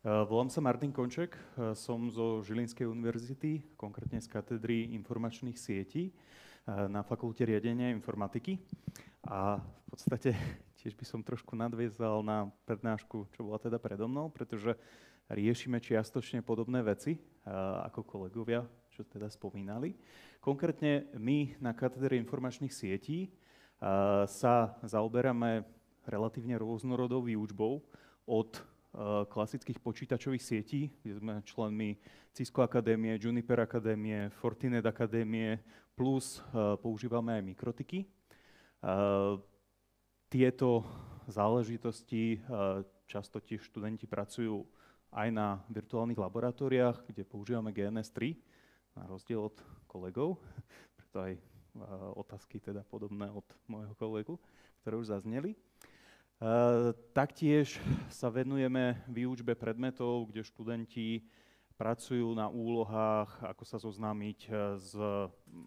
Volám sa Martin Konček, som zo Žilinskej univerzity, konkrétne z katedry informačných sietí na fakulte riadenia informatiky. A v podstate tiež by som trošku nadviezal na prednášku, čo bola teda predo mnou, pretože riešime čiastočne podobné veci ako kolegovia, čo teda spomínali. Konkrétne my na katedre informačných sietí sa zaoberáme relatívne rôznorodou výučbou od Eh, klasických počítačových sietí, kde sme členmi Cisco Akadémie, Juniper Akadémie, Fortinet Akadémie, plus eh, používame aj mikrotiky. Eh, tieto záležitosti často tiež študenti pracujú aj na virtuálnych laboratóriách, kde používame GNS3, na rozdiel od kolegov, preto aj otázky teda podobné od môjho kolegu, ktoré už zazneli. Taktiež sa venujeme výučbe predmetov, kde študenti pracujú na úlohách, ako sa zoznámiť eh, s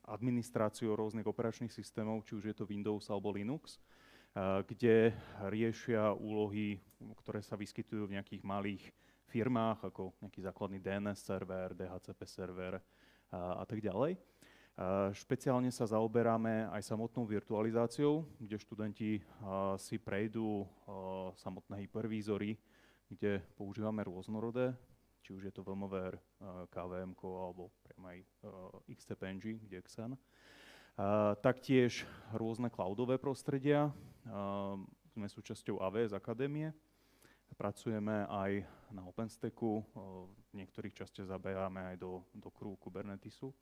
administráciou rôznych operačných systémov, či už je to Windows alebo Linux, eh, kde riešia úlohy, ktoré sa vyskytujú v nejakých malých firmách, ako nejaký základný DNS server, DHCP server a tak ďalej. Špeciálne sa zaoberáme aj samotnou virtualizáciou, kde študenti si prejdú samotné hypervízory, kde používame rôznorodé, či už je to VMware, KVM alebo priamo aj XCPNG, kde XN. Taktiež rôzne cloudové prostredia. Sme súčasťou AWS Akadémie. Pracujeme aj na OpenStacku, v niektorých častiach zabehame aj do, do kruhu Kubernetesu.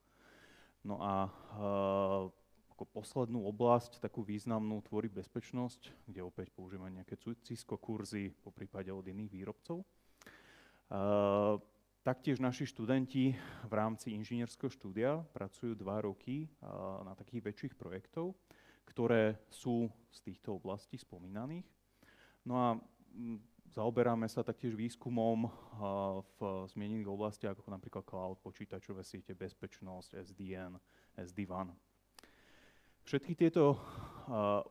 No a uh, ako poslednú oblasť, takú významnú, tvorí bezpečnosť, kde opäť používame nejaké Cisco kurzy, po prípade od iných výrobcov. Uh, taktiež naši študenti v rámci inžinierského štúdia pracujú dva roky uh, na takých väčších projektov, ktoré sú z týchto oblastí spomínaných. No a Zaoberáme sa taktiež výskumom v zmienených oblastiach, ako napríklad cloud, počítačové siete, bezpečnosť, SDN, SD-WAN. Všetky tieto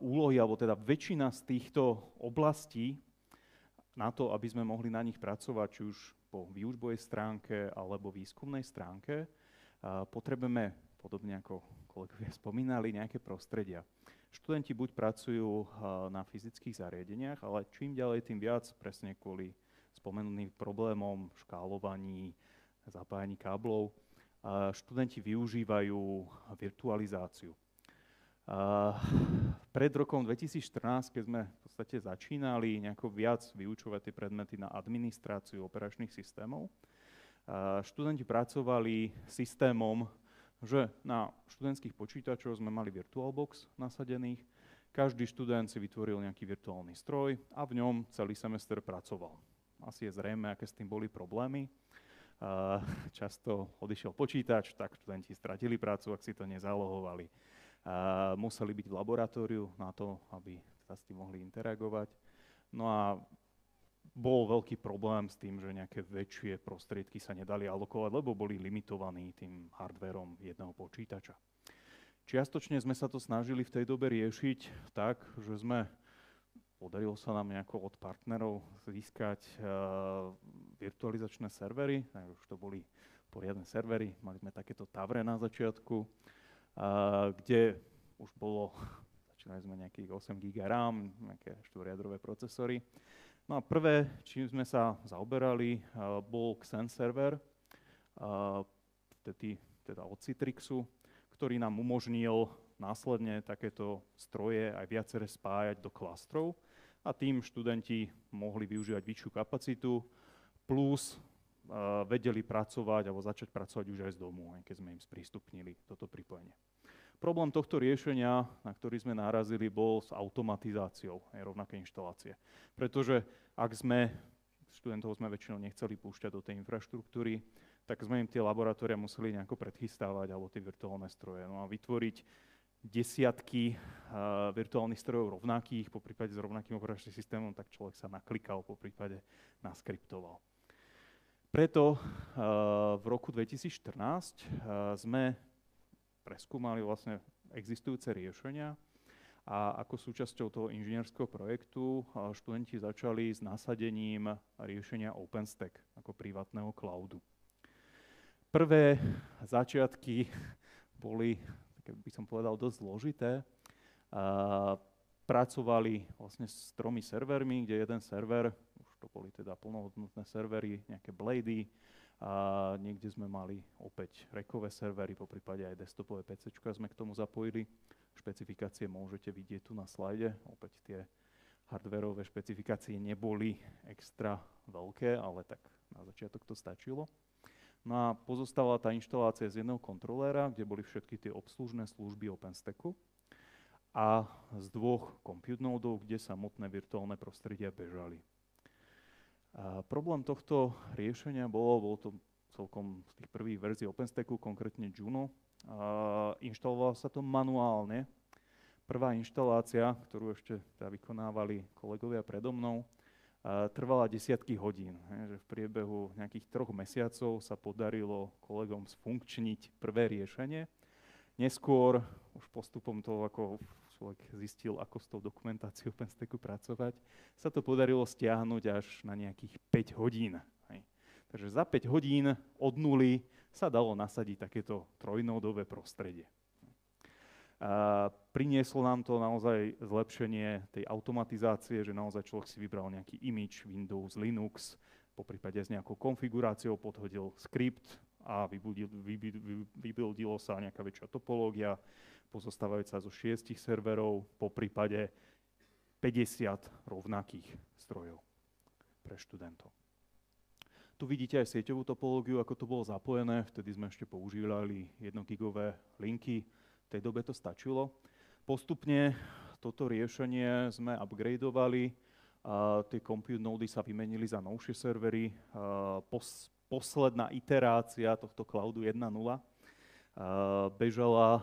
úlohy, alebo teda väčšina z týchto oblastí, na to, aby sme mohli na nich pracovať, či už po výučbovej stránke alebo výskumnej stránke, potrebujeme, podobne ako kolegovia spomínali, nejaké prostredia. Študenti buď pracujú na fyzických zariadeniach, ale čím ďalej, tým viac, presne kvôli spomenutým problémom škálovaní, zapájaní káblov, študenti využívajú virtualizáciu. Pred rokom 2014, keď sme v podstate začínali nejako viac vyučovať tie predmety na administráciu operačných systémov, študenti pracovali systémom, že na študentských počítačoch sme mali VirtualBox nasadených, každý študent si vytvoril nejaký virtuálny stroj a v ňom celý semester pracoval. Asi je zrejme, aké s tým boli problémy. Často odišiel počítač, tak študenti stratili prácu, ak si to nezalohovali. Museli byť v laboratóriu na to, aby sa s tým mohli interagovať. No a bol veľký problém s tým, že nejaké väčšie prostriedky sa nedali alokovať, lebo boli limitovaní tým hardverom jedného počítača. Čiastočne sme sa to snažili v tej dobe riešiť tak, že sme, podarilo sa nám nejako od partnerov získať uh, virtualizačné servery, už to boli poriadne servery, mali sme takéto Tavre na začiatku, uh, kde už bolo, začínali sme nejakých 8 GB RAM, nejaké štvoriadrové procesory, No a prvé, čím sme sa zaoberali, bol Xen server, tedy, teda od Citrixu, ktorý nám umožnil následne takéto stroje aj viaceré spájať do klastrov a tým študenti mohli využívať väčšiu kapacitu, plus vedeli pracovať alebo začať pracovať už aj z domu, aj keď sme im sprístupnili toto pripojenie. Problém tohto riešenia, na ktorý sme narazili, bol s automatizáciou rovnaké inštalácie. Pretože ak sme, študentov sme väčšinou nechceli púšťať do tej infraštruktúry, tak sme im tie laboratória museli nejako predchystávať, alebo tie virtuálne stroje. No a vytvoriť desiatky uh, virtuálnych strojov rovnakých, po prípade s rovnakým operačným systémom, tak človek sa naklikal, po prípade naskriptoval. Preto uh, v roku 2014 uh, sme preskúmali vlastne existujúce riešenia a ako súčasťou toho inžinierského projektu študenti začali s nasadením riešenia OpenStack ako privátneho cloudu. Prvé začiatky boli, tak by som povedal, dosť zložité. pracovali vlastne s tromi servermi, kde jeden server, už to boli teda plnohodnotné servery, nejaké blady, a niekde sme mali opäť rekové servery, po prípade aj desktopové PC sme k tomu zapojili. Špecifikácie môžete vidieť tu na slajde. Opäť tie hardwareové špecifikácie neboli extra veľké, ale tak na začiatok to stačilo. No a pozostala tá inštalácia z jedného kontroléra, kde boli všetky tie obslužné služby OpenStacku a z dvoch compute nodov, kde samotné virtuálne prostredia bežali. A problém tohto riešenia bolo, bolo to celkom z tých prvých verzií OpenStacku, konkrétne Juno. A inštalovalo sa to manuálne. Prvá inštalácia, ktorú ešte teda vykonávali kolegovia predo mnou, trvala desiatky hodín. Že v priebehu nejakých troch mesiacov sa podarilo kolegom sfunkčniť prvé riešenie. Neskôr, už postupom toho, ako človek zistil, ako s tou dokumentáciou OpenStacku pracovať, sa to podarilo stiahnuť až na nejakých 5 hodín. Hej. Takže za 5 hodín od nuly sa dalo nasadiť takéto trojnódové prostredie. A prinieslo nám to naozaj zlepšenie tej automatizácie, že naozaj človek si vybral nejaký image, Windows, Linux, po prípade s nejakou konfiguráciou podhodil skript a vybuildilo sa nejaká väčšia topológia, pozostávajúca zo šiestich serverov, po prípade 50 rovnakých strojov pre študentov. Tu vidíte aj sieťovú topológiu, ako to bolo zapojené. Vtedy sme ešte používali 1 gigové linky. V tej dobe to stačilo. Postupne toto riešenie sme upgradeovali. A tie compute nody sa vymenili za novšie servery. Pos, posledná iterácia tohto cloudu 1.0 bežala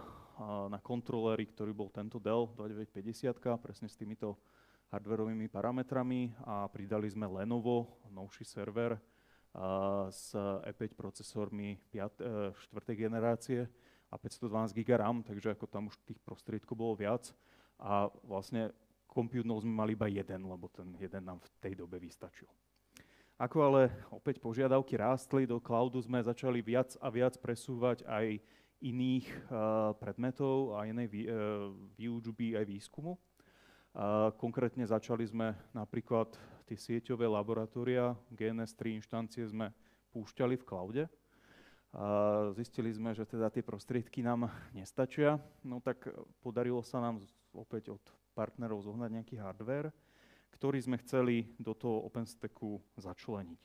na kontroléri, ktorý bol tento Dell 2950, presne s týmito hardwareovými parametrami a pridali sme Lenovo, novší server s E5 procesormi 5, 4. E, generácie a 512 GB RAM, takže ako tam už tých prostriedkov bolo viac a vlastne compute sme mali iba jeden, lebo ten jeden nám v tej dobe vystačil. Ako ale opäť požiadavky rástli, do cloudu sme začali viac a viac presúvať aj iných uh, predmetov a inej uh, výučby aj výskumu. Konkrétne začali sme napríklad tie sieťové laboratória, GNS3 inštancie sme púšťali v cloude. Zistili sme, že teda tie prostriedky nám nestačia, no tak podarilo sa nám opäť od partnerov zohnať nejaký hardware, ktorý sme chceli do toho OpenStacku začleniť.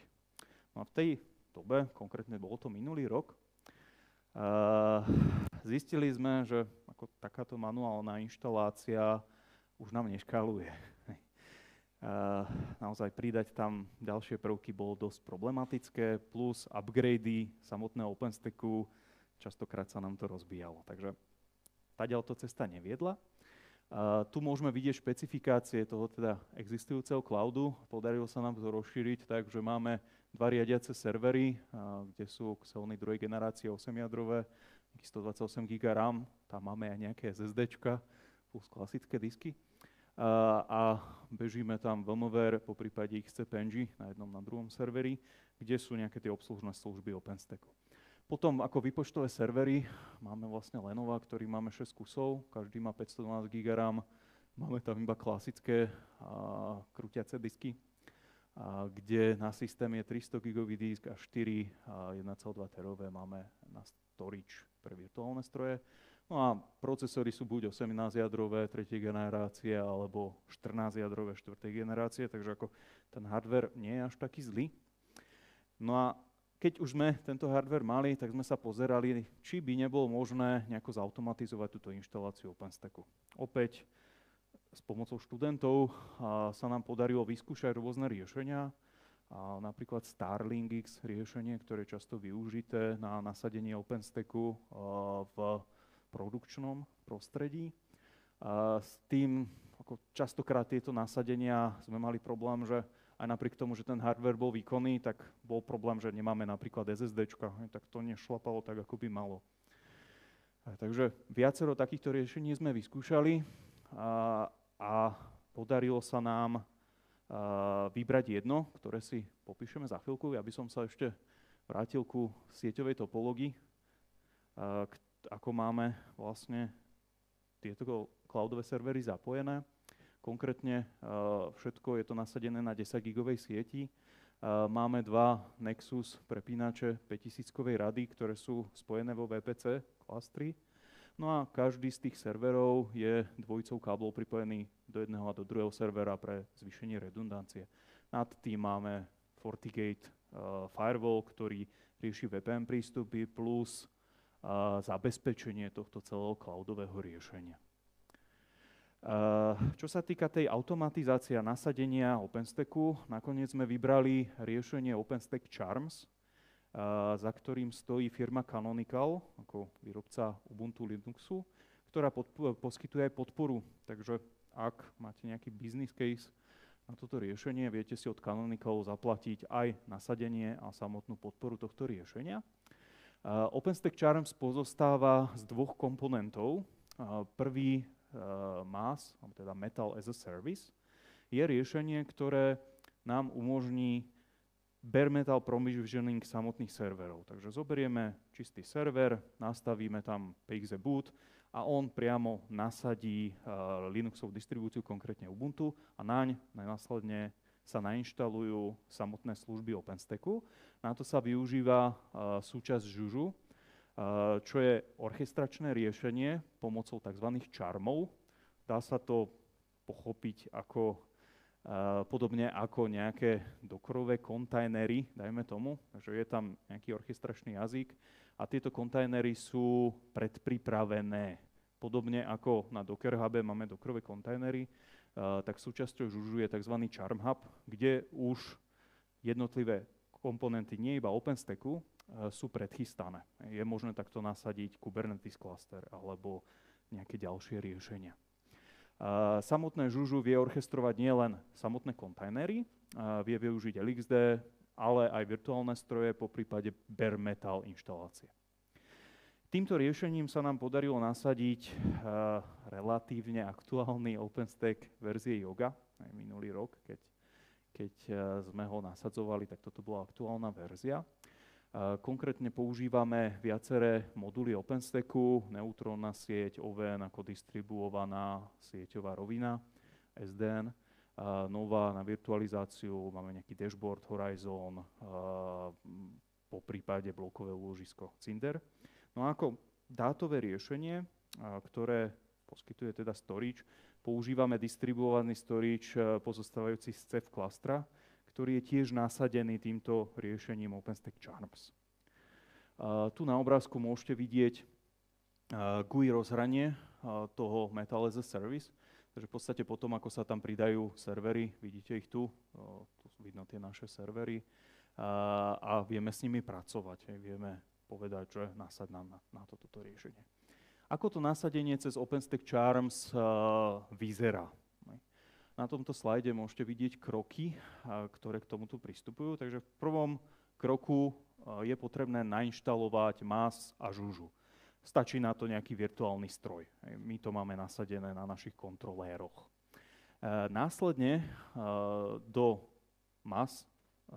No a v tej dobe, konkrétne bolo to minulý rok, zistili sme, že ako takáto manuálna inštalácia už nám neškaluje. naozaj pridať tam ďalšie prvky bolo dosť problematické, plus upgrady samotného OpenStacku, častokrát sa nám to rozbíjalo. Takže to cesta neviedla. Uh, tu môžeme vidieť špecifikácie toho teda existujúceho cloudu. Podarilo sa nám to rozšíriť tak, že máme dva riadiace servery, kde sú Xeony druhej generácie 8-jadrové, 128 GB RAM, tam máme aj nejaké SSD, plus klasické disky. A bežíme tam VMware, po prípade XCPNG na jednom, na druhom serveri, kde sú nejaké tie obslužné služby OpenStacku. Potom ako výpočtové servery máme vlastne Lenovo, ktorý máme 6 kusov, každý má 512 GB RAM, máme tam iba klasické a, krútiace disky, a, kde na systém je 300 GB disk a 4 1,2 terové máme na storage pre virtuálne stroje. No a procesory sú buď 18-jadrové 3. generácie alebo 14-jadrové 4. generácie, takže ako ten hardware nie je až taký zlý. No a keď už sme tento hardware mali, tak sme sa pozerali, či by nebolo možné nejako zautomatizovať túto inštaláciu OpenStacku. Opäť s pomocou študentov sa nám podarilo vyskúšať rôzne riešenia, napríklad Starlink X riešenie, ktoré je často využité na nasadenie OpenStacku v produkčnom prostredí. S tým, ako častokrát tieto nasadenia sme mali problém, že aj napriek tomu, že ten hardware bol výkonný, tak bol problém, že nemáme napríklad SSD, tak to nešlapalo tak, ako by malo. Takže viacero takýchto riešení sme vyskúšali podarilo sa nám vybrať jedno, ktoré si popíšeme za chvíľku. Ja by som sa ešte vrátil ku sieťovej topológii, ako máme vlastne tieto cloudové servery zapojené. Konkrétne všetko je to nasadené na 10 gigovej sieti. Máme dva Nexus prepínače 5000 rady, ktoré sú spojené vo VPC klastri. No a každý z tých serverov je dvojicou káblov pripojený do jedného a do druhého servera pre zvýšenie redundancie. Nad tým máme FortiGate uh, firewall, ktorý rieši VPN prístupy plus uh, zabezpečenie tohto celého cloudového riešenia. Uh, čo sa týka tej automatizácie a nasadenia OpenStacku, nakoniec sme vybrali riešenie OpenStack Charms, za ktorým stojí firma Canonical ako výrobca Ubuntu Linuxu, ktorá poskytuje aj podporu. Takže ak máte nejaký business case na toto riešenie, viete si od Canonical zaplatiť aj nasadenie a samotnú podporu tohto riešenia. Uh, OpenStack Charms pozostáva z dvoch komponentov. Uh, prvý uh, MAS, teda Metal as a Service, je riešenie, ktoré nám umožní bare metal provisioning samotných serverov. Takže zoberieme čistý server, nastavíme tam PXE boot a on priamo nasadí uh, Linuxovú distribúciu, konkrétne Ubuntu a naň následne sa nainštalujú samotné služby OpenStacku. Na to sa využíva uh, súčasť Žužu, uh, čo je orchestračné riešenie pomocou tzv. charmov. Dá sa to pochopiť ako podobne ako nejaké dokorové kontajnery, dajme tomu, že je tam nejaký orchestračný jazyk a tieto kontajnery sú predpripravené. Podobne ako na Docker Hube máme dokorové kontajnery, tak súčasťou Žužu je tzv. Charm Hub, kde už jednotlivé komponenty nie iba OpenStacku sú predchystané. Je možné takto nasadiť Kubernetes cluster alebo nejaké ďalšie riešenia. Samotné Žužu vie orchestrovať nielen samotné kontajnery, vie využiť LXD, ale aj virtuálne stroje, po prípade bare metal inštalácie. Týmto riešením sa nám podarilo nasadiť relatívne aktuálny OpenStack verzie Yoga, aj minulý rok, keď, keď sme ho nasadzovali, tak toto bola aktuálna verzia. Konkrétne používame viaceré moduly OpenStacku, neutrónna sieť, OVN ako distribuovaná sieťová rovina, SDN, nová na virtualizáciu, máme nejaký dashboard Horizon, po prípade blokové úložisko Cinder. No a ako dátové riešenie, ktoré poskytuje teda storage, používame distribuovaný storage pozostávajúci z CEF klastra, ktorý je tiež nasadený týmto riešením OpenStack Charms. Tu na obrázku môžete vidieť uh, GUI rozhranie toho Metal as a Service. Takže v podstate potom, ako sa tam pridajú servery, vidíte ich tu, tu vidno tie naše servery, a vieme s nimi pracovať. Vieme povedať, že nasad nám na, na toto riešenie. Ako to nasadenie cez OpenStack Charms vyzerá? Na tomto slajde môžete vidieť kroky, ktoré k tomuto pristupujú. Takže v prvom kroku je potrebné nainštalovať MAS a žužu. Stačí na to nejaký virtuálny stroj. My to máme nasadené na našich kontroléroch. Následne do MAS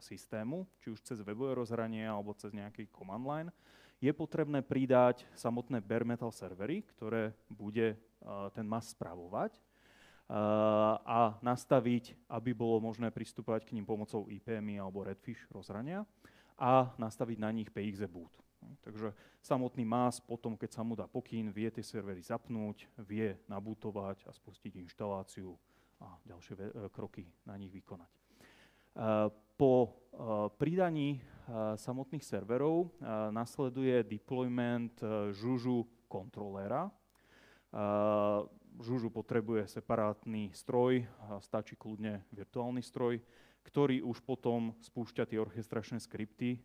systému, či už cez webové rozhranie alebo cez nejaký command line, je potrebné pridať samotné bare metal servery, ktoré bude ten MAS spravovať a nastaviť, aby bolo možné pristúpať k ním pomocou IPMI alebo Redfish rozhrania a nastaviť na nich PXE boot. Takže samotný MAS potom, keď sa mu dá pokyn, vie tie servery zapnúť, vie nabútovať a spustiť inštaláciu a ďalšie e, kroky na nich vykonať. E, po e, pridaní samotných serverov nasleduje deployment žužu kontroléra, Žužu potrebuje separátny stroj, stačí kľudne virtuálny stroj, ktorý už potom spúšťa tie orchestračné skripty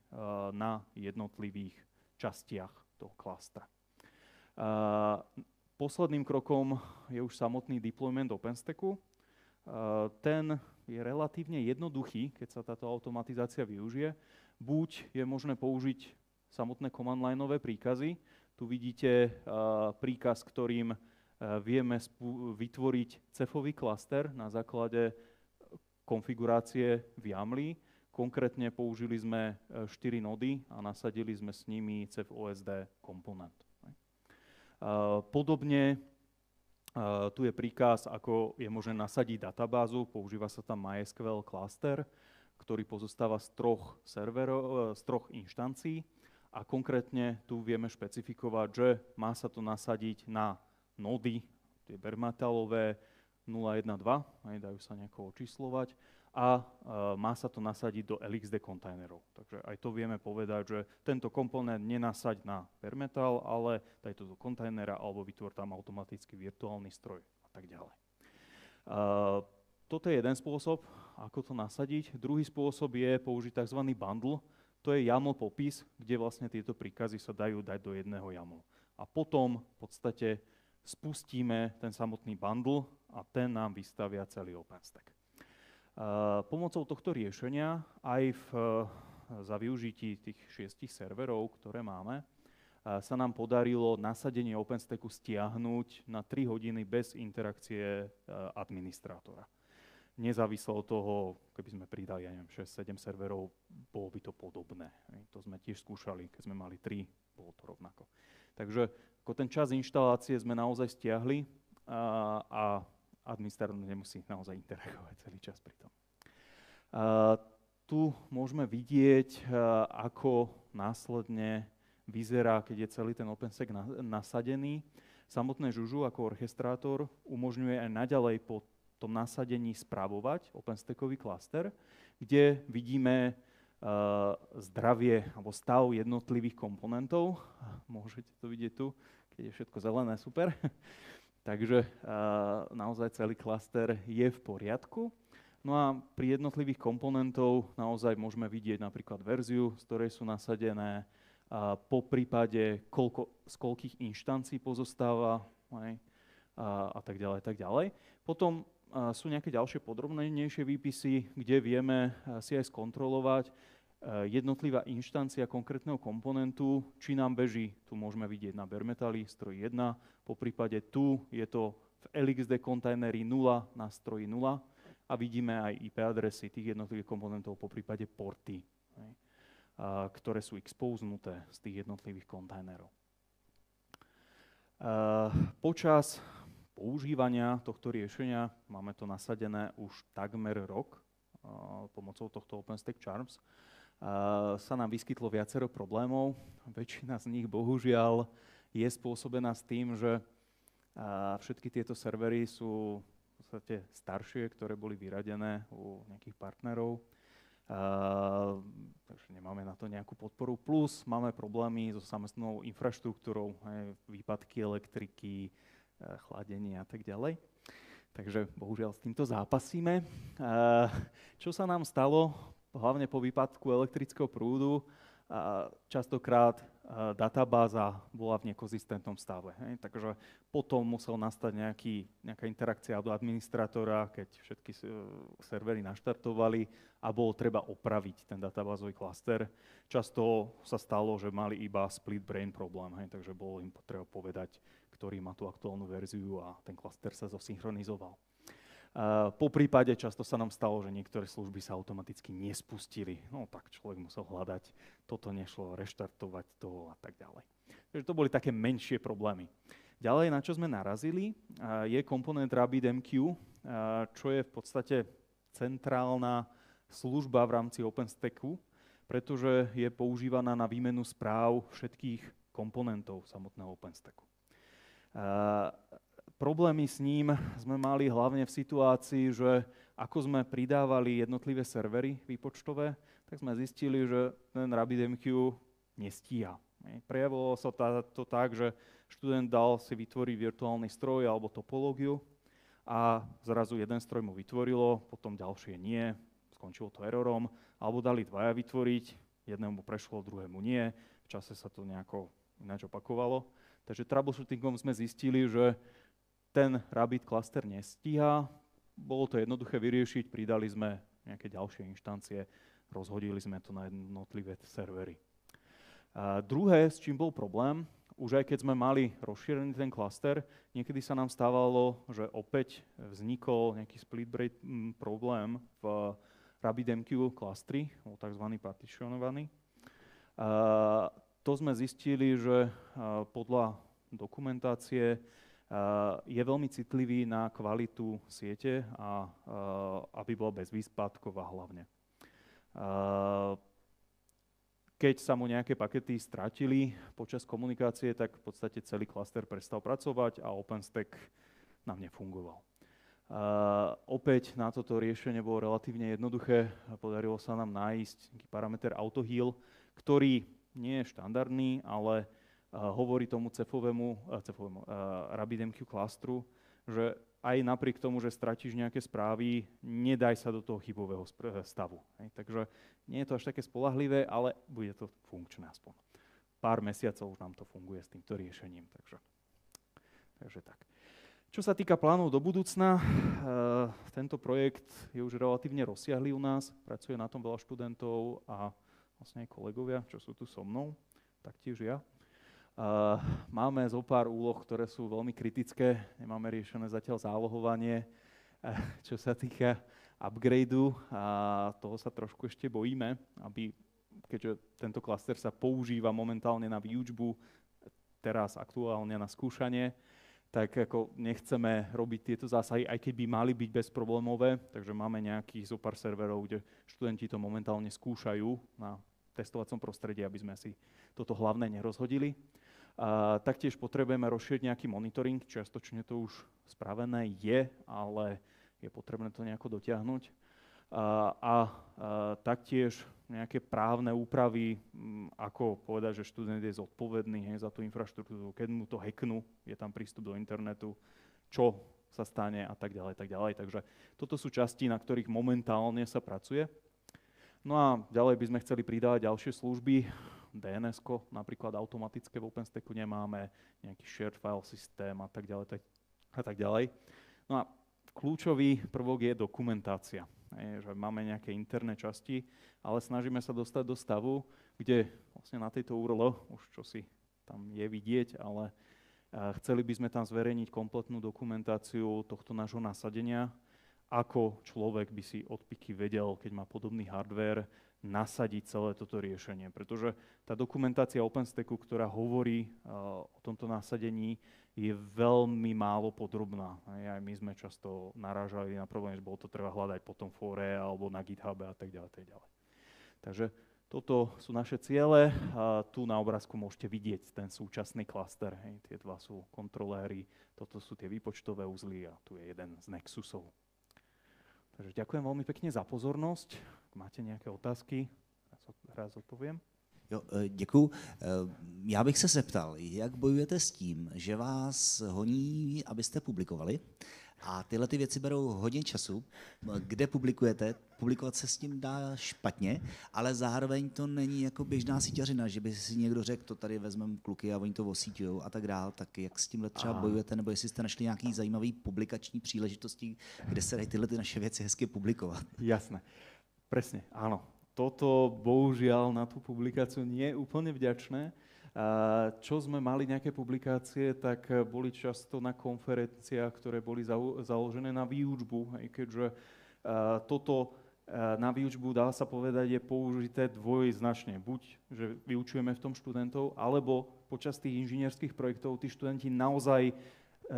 na jednotlivých častiach toho klastra. Posledným krokom je už samotný deployment OpenStacku. Ten je relatívne jednoduchý, keď sa táto automatizácia využije. Buď je možné použiť samotné command lineové príkazy. Tu vidíte príkaz, ktorým vieme vytvoriť cefový klaster na základe konfigurácie v YAMLi. Konkrétne použili sme 4 nody a nasadili sme s nimi CEF OSD komponent. Podobne tu je príkaz, ako je možné nasadiť databázu. Používa sa tam MySQL cluster, ktorý pozostáva z troch serverov, z troch inštancií a konkrétne tu vieme špecifikovať, že má sa to nasadiť na nody, tie bermatalové 012, aj dajú sa nejako očíslovať, a má sa to nasadiť do LXD kontajnerov. Takže aj to vieme povedať, že tento komponent nenasaď na permetal, ale daj to do kontajnera alebo vytvor tam automaticky virtuálny stroj a tak ďalej. toto je jeden spôsob, ako to nasadiť. Druhý spôsob je použiť tzv. bundle, to je YAML popis, kde vlastne tieto príkazy sa dajú dať do jedného YAML. A potom v podstate spustíme ten samotný bundle a ten nám vystavia celý OpenStack. Uh, pomocou tohto riešenia aj v, za využití tých šiestich serverov, ktoré máme, uh, sa nám podarilo nasadenie OpenStacku stiahnuť na 3 hodiny bez interakcie uh, administrátora nezávislo od toho, keby sme pridali, ja neviem, 6-7 serverov, bolo by to podobné. To sme tiež skúšali, keď sme mali 3, bolo to rovnako. Takže ako ten čas inštalácie sme naozaj stiahli a, a administrátor nemusí naozaj interagovať celý čas pri tom. A, tu môžeme vidieť, a, ako následne vyzerá, keď je celý ten OpenSec na, nasadený. Samotné Žužu ako orchestrátor umožňuje aj naďalej po tom nasadení spravovať OpenStackový klaster, kde vidíme uh, zdravie alebo stav jednotlivých komponentov. Môžete to vidieť tu, keď je všetko zelené, super. Takže uh, naozaj celý klaster je v poriadku. No a pri jednotlivých komponentov naozaj môžeme vidieť napríklad verziu, z ktorej sú nasadené, a po prípade koľko, z koľkých inštancií pozostáva aj, a, a tak ďalej, tak ďalej. Potom sú nejaké ďalšie podrobnejšie výpisy, kde vieme si aj skontrolovať jednotlivá inštancia konkrétneho komponentu, či nám beží, tu môžeme vidieť na bare metali, stroj 1, po prípade tu je to v LXD kontajneri 0 na stroji 0 a vidíme aj IP adresy tých jednotlivých komponentov, po prípade porty, ktoré sú exposnuté z tých jednotlivých kontajnerov. Počas používania tohto riešenia, máme to nasadené už takmer rok uh, pomocou tohto OpenStack Charms, sa nám vyskytlo viacero problémov. Väčšina z nich bohužiaľ je spôsobená s tým, že uh, všetky tieto servery sú v podstate staršie, ktoré boli vyradené u nejakých partnerov. Uh, takže nemáme na to nejakú podporu. Plus máme problémy so samotnou infraštruktúrou, aj výpadky elektriky, Eh, chladenie a tak ďalej. Takže bohužiaľ s týmto zápasíme. Čo sa nám stalo, hlavne po výpadku elektrického prúdu, častokrát databáza bola v nekonzistentnom stave. Takže potom musel nastať nejaký, nejaká interakcia do administrátora, keď všetky servery naštartovali a bolo treba opraviť ten databázový klaster. Často sa stalo, že mali iba split brain problém, takže bolo im potreba povedať, ktorý má tú aktuálnu verziu a ten klaster sa zosynchronizoval. Uh, po prípade často sa nám stalo, že niektoré služby sa automaticky nespustili. No tak človek musel hľadať, toto nešlo, reštartovať to a tak ďalej. Takže to boli také menšie problémy. Ďalej, na čo sme narazili, uh, je komponent RabbitMQ, uh, čo je v podstate centrálna služba v rámci OpenStacku, pretože je používaná na výmenu správ všetkých komponentov samotného OpenStacku. Problémy s ním sme mali hlavne v situácii, že ako sme pridávali jednotlivé servery výpočtové, tak sme zistili, že ten RabbitMQ nestíha. Prejavilo sa to tak, že študent dal si vytvoriť virtuálny stroj alebo topológiu a zrazu jeden stroj mu vytvorilo, potom ďalšie nie, skončilo to erorom, alebo dali dvaja vytvoriť, jednému prešlo, druhému nie, v čase sa to nejako ináč opakovalo. Takže troubleshootingom sme zistili, že ten Rabbit cluster nestíha. Bolo to jednoduché vyriešiť, pridali sme nejaké ďalšie inštancie, rozhodili sme to na jednotlivé servery. A druhé, s čím bol problém, už aj keď sme mali rozšírený ten klaster, niekedy sa nám stávalo, že opäť vznikol nejaký split braid problém v RabbitMQ klastri, tzv. partitionovaný. To sme zistili, že podľa dokumentácie je veľmi citlivý na kvalitu siete a aby bola bezvýspadková hlavne. Keď sa mu nejaké pakety stratili počas komunikácie, tak v podstate celý klaster prestal pracovať a OpenStack nám nefungoval. Uh, opäť na toto riešenie bolo relatívne jednoduché. Podarilo sa nám nájsť parameter AutoHeal, ktorý nie je štandardný, ale uh, hovorí tomu cefovému, cefovému RabbitMQ klastru, že aj napriek tomu, že stratíš nejaké správy, nedaj sa do toho chybového stavu. Hej. Takže nie je to až také spolahlivé, ale bude to funkčné aspoň. Pár mesiacov už nám to funguje s týmto riešením. Takže, takže tak. Čo sa týka plánov do budúcna, e, tento projekt je už relatívne rozsiahlý u nás, pracuje na tom veľa študentov a vlastne aj kolegovia, čo sú tu so mnou, taktiež ja. Máme zo pár úloh, ktoré sú veľmi kritické. Nemáme riešené zatiaľ zálohovanie, eh, čo sa týka upgradeu a toho sa trošku ešte bojíme, aby, keďže tento klaster sa používa momentálne na výučbu, teraz aktuálne na skúšanie, tak ako nechceme robiť tieto zásahy, aj keď by mali byť bezproblémové, takže máme nejakých zo pár serverov, kde študenti to momentálne skúšajú na testovacom prostredí, aby sme si toto hlavné nerozhodili. A taktiež potrebujeme rozšíriť nejaký monitoring, čiastočne to už spravené je, ale je potrebné to nejako dotiahnuť. A, a, taktiež nejaké právne úpravy, ako povedať, že študent je zodpovedný hej, za tú infraštruktúru, keď mu to hacknú, je tam prístup do internetu, čo sa stane a tak ďalej, tak ďalej. Takže toto sú časti, na ktorých momentálne sa pracuje. No a ďalej by sme chceli pridávať ďalšie služby, dns napríklad automatické v OpenStacku nemáme, nejaký shared file systém a tak ďalej. Tak, a tak ďalej. No a kľúčový prvok je dokumentácia. Je, že máme nejaké interné časti, ale snažíme sa dostať do stavu, kde vlastne na tejto URL, už čo si tam je vidieť, ale chceli by sme tam zverejniť kompletnú dokumentáciu tohto nášho nasadenia, ako človek by si odpiky vedel, keď má podobný hardware, nasadiť celé toto riešenie. Pretože tá dokumentácia OpenStacku, ktorá hovorí uh, o tomto nasadení, je veľmi málo podrobná. Aj, my sme často narážali na problém, že bolo to treba hľadať potom fóre alebo na GitHube a tak ďalej. Tak ďalej. Takže toto sú naše ciele. A tu na obrázku môžete vidieť ten súčasný klaster. Hej. Tie dva sú kontroléry, toto sú tie výpočtové uzly a tu je jeden z Nexusov. Takže ďakujem veľmi pekne za pozornosť. Ak máte nějaké otázky, rád odpovím. Jo, e, děkuju. E, já bych se zeptal, jak bojujete s tím, že vás honí, abyste publikovali a tyhle ty věci berou hodně času. Kde publikujete? Publikovat se s tím dá špatně, ale zároveň to není jako běžná síťařina, že by si někdo řekl, to tady vezmeme kluky a oni to osíťují a tak dál. Tak jak s tímhle třeba bojujete, nebo jestli jste našli nějaký zajímavý publikační příležitosti, kde se dají tyhle ty naše věci hezky publikovat? Jasné. Presne, áno. Toto bohužiaľ na tú publikáciu nie je úplne vďačné. Čo sme mali nejaké publikácie, tak boli často na konferenciách, ktoré boli založené na výučbu, keďže toto na výučbu, dá sa povedať, je použité dvojznačne. Buď, že vyučujeme v tom študentov, alebo počas tých inžinierských projektov tí študenti naozaj e,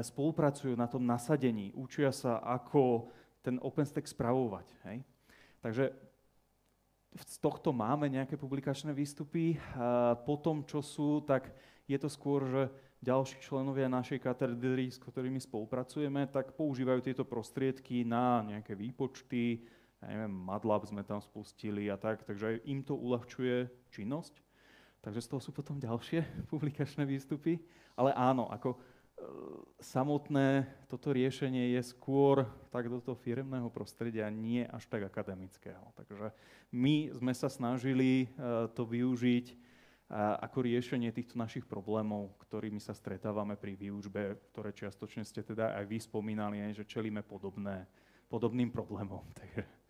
spolupracujú na tom nasadení, učia sa, ako ten OpenStack spravovať. Hej? Takže z tohto máme nejaké publikačné výstupy. A potom, čo sú, tak je to skôr, že ďalší členovia našej katedry, s ktorými spolupracujeme, tak používajú tieto prostriedky na nejaké výpočty, ja neviem, MATLAB sme tam spustili a tak, takže im to uľahčuje činnosť. Takže z toho sú potom ďalšie publikačné výstupy. Ale áno, ako samotné toto riešenie je skôr tak do toho firemného prostredia, nie až tak akademického. Takže my sme sa snažili e, to využiť e, ako riešenie týchto našich problémov, ktorými sa stretávame pri výučbe, ktoré čiastočne ste teda aj vy spomínali, že čelíme podobné, podobným problémom. Takže